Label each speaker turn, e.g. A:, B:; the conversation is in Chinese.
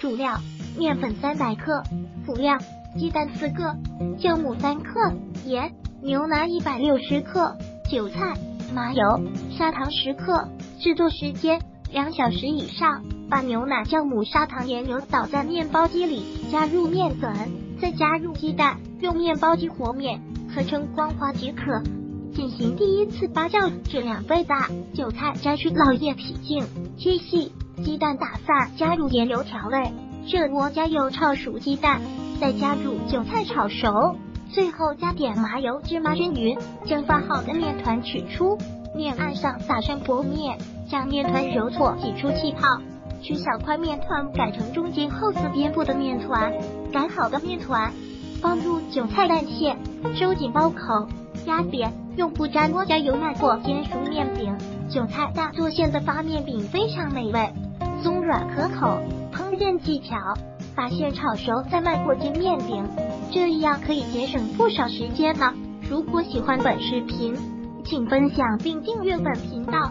A: 主料：面粉三百克，辅料：鸡蛋四个，酵母三克，盐，牛奶一百六十克，韭菜、麻油、砂糖十克。制作时间两小时以上。把牛奶、酵母、砂糖、盐油倒在面包机里，加入面粉，再加入鸡蛋，用面包机和面，合成光滑即可。进行第一次发酵至两倍大。韭菜摘去烙叶洗净，切细。鸡蛋打散，加入盐油调味。热锅加油炒熟鸡蛋，再加入韭菜炒熟，最后加点麻油，芝麻均匀。将发好的面团取出，面案上撒上薄面，将面团揉搓挤出气泡。取小块面团擀成中间厚四边部的面团，擀好的面团放入韭菜蛋馅，收紧包口，压扁。用不粘锅加油慢火煎熟面饼。韭菜蛋做馅的发面饼非常美味，松软可口。烹饪技巧：把馅炒熟再卖过筋面饼，这样可以节省不少时间呢。如果喜欢本视频，请分享并订阅本频道。